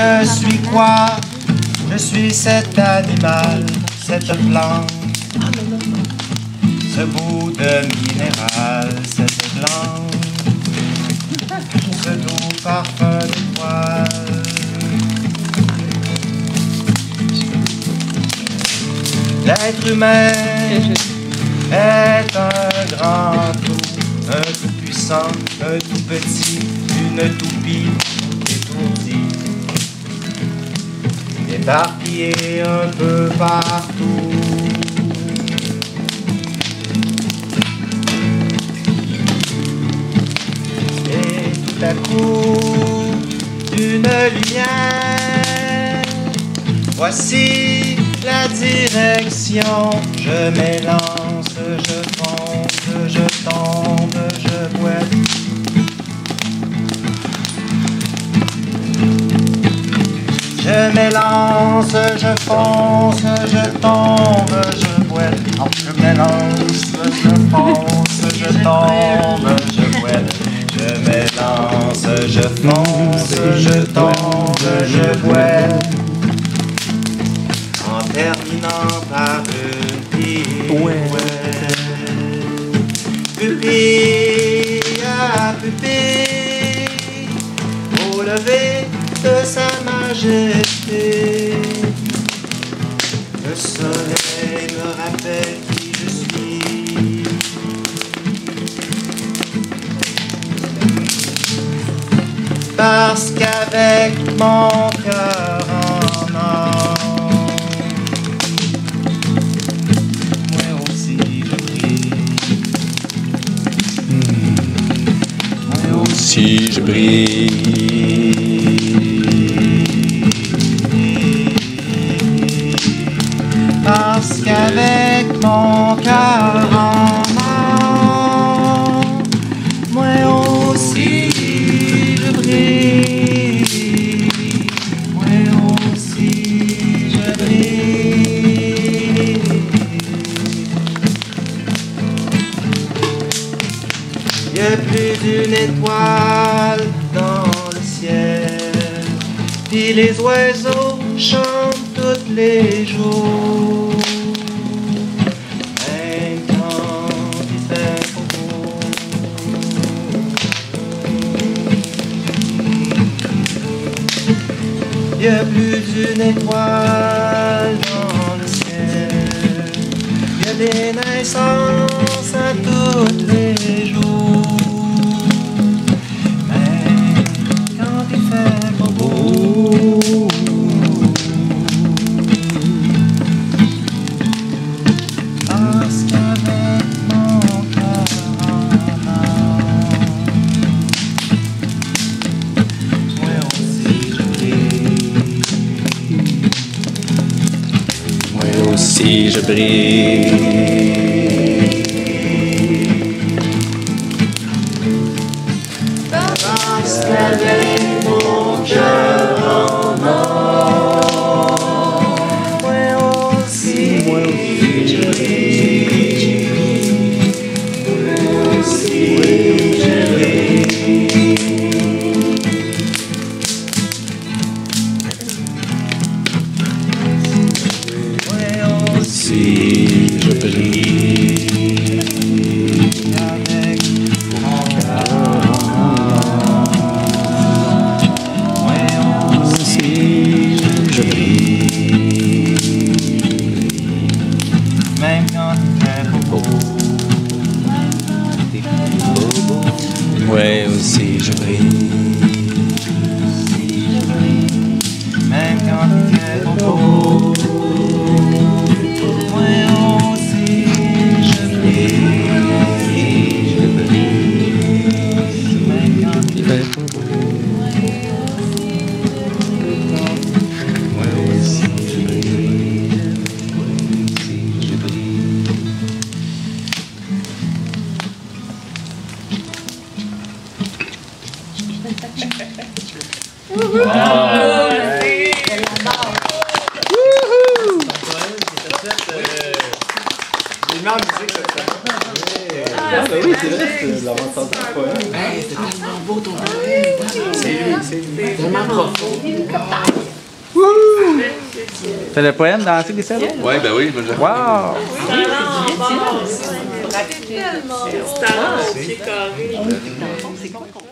je suis quoi? Je suis cet animal, cette plante, ce bout de minéral, cette glande, ce doux parfum d'étoile. L'être humain est un grand tout, un tout puissant, un tout petit, une toupie éparpillé un peu partout. Et tout à coup, une lumière, voici la direction. Je m'élance, je fonce, je tombe, je boite. Je m'élance, je fonce, je tombe, je boite. Je m'élance, je fonce, je tombe, je boite. Je m'élance, je fonce, je tombe, je boite. En terminant par une. Pupille à pupille, au lever de sa Le soleil me rappelle qui je suis. Parce qu'avec mon cœur en or, moi aussi je brille. Moi Si je brille. Plus d'une étoile dans le ciel. Puis les oiseaux chantent tous les jours. Il y a plus d'une étoile dans le ciel. Il y a des naissances à tous les jours. Aussi je brille. Qu'avec mon cœur Si je brille. avec mon cœur aussi oui, c'est vrai. poème. C'était tellement beau ton poème. C'est lui, c'est lui. Tellement profond. C'est le poème Danser des cerveaux? Ouais, ben oui, ben je- Wow! C'est tellement beau. C'est. C'est fait?